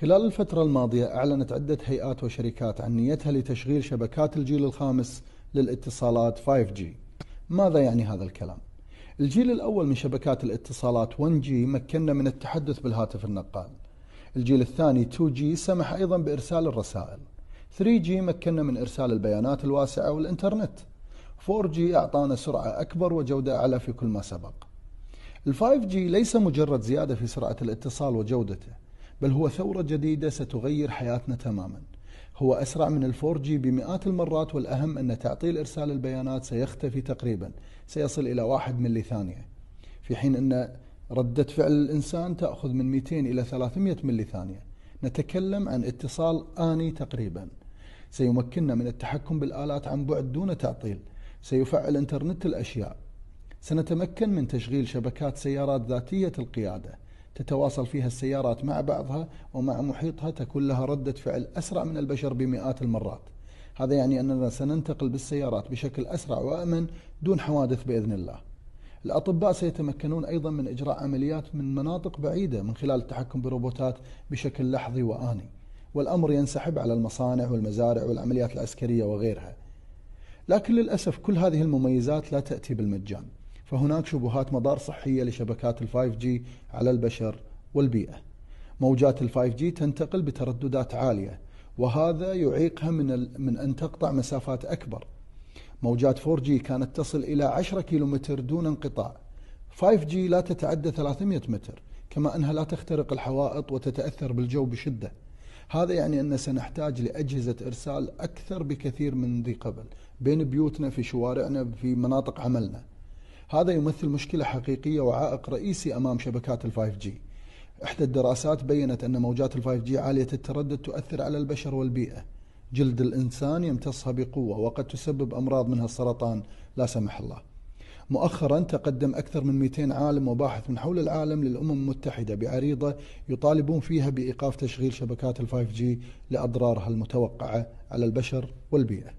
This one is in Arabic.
خلال الفترة الماضية أعلنت عدة هيئات وشركات عن نيتها لتشغيل شبكات الجيل الخامس للاتصالات 5G ماذا يعني هذا الكلام؟ الجيل الأول من شبكات الاتصالات 1G مكننا من التحدث بالهاتف النقال. الجيل الثاني 2G سمح أيضا بإرسال الرسائل. 3G مكننا من إرسال البيانات الواسعة والإنترنت. 4G أعطانا سرعة أكبر وجودة أعلى في كل ما سبق. ال 5G ليس مجرد زيادة في سرعة الاتصال وجودته. بل هو ثورة جديدة ستغير حياتنا تماما. هو أسرع من الفور جي بمئات المرات والأهم أن تعطيل إرسال البيانات سيختفي تقريبا سيصل إلى واحد ملي ثانية. في حين أن ردة فعل الإنسان تأخذ من 200 إلى 300 ملي ثانية. نتكلم عن اتصال آني تقريبا. سيمكننا من التحكم بالآلات عن بعد دون تعطيل. سيفعل إنترنت الأشياء. سنتمكن من تشغيل شبكات سيارات ذاتية القيادة. تتواصل فيها السيارات مع بعضها ومع محيطها تكون لها ردة فعل أسرع من البشر بمئات المرات. هذا يعني أننا سننتقل بالسيارات بشكل أسرع وأمن دون حوادث بإذن الله. الأطباء سيتمكنون أيضا من إجراء عمليات من مناطق بعيدة من خلال التحكم بروبوتات بشكل لحظي وآني. والأمر ينسحب على المصانع والمزارع والعمليات العسكرية وغيرها. لكن للأسف كل هذه المميزات لا تأتي بالمجان. فهناك شبهات مضار صحية لشبكات ال 5G على البشر والبيئة. موجات ال 5G تنتقل بترددات عالية وهذا يعيقها من, من أن تقطع مسافات أكبر. موجات 4G كانت تصل إلى 10 كيلومتر دون انقطاع. 5G لا تتعدى 300 متر كما أنها لا تخترق الحوائط وتتأثر بالجو بشدة. هذا يعني أن سنحتاج لأجهزة إرسال أكثر بكثير من ذي قبل بين بيوتنا في شوارعنا في مناطق عملنا. هذا يمثل مشكلة حقيقية وعائق رئيسي أمام شبكات ال 5G إحدى الدراسات بينت أن موجات ال 5G عالية التردد تؤثر على البشر والبيئة. جلد الإنسان يمتصها بقوة وقد تسبب أمراض منها السرطان لا سمح الله. مؤخرا تقدم أكثر من 200 عالم وباحث من حول العالم للأمم المتحدة بعريضة يطالبون فيها بإيقاف تشغيل شبكات ال 5G لأضرارها المتوقعة على البشر والبيئة.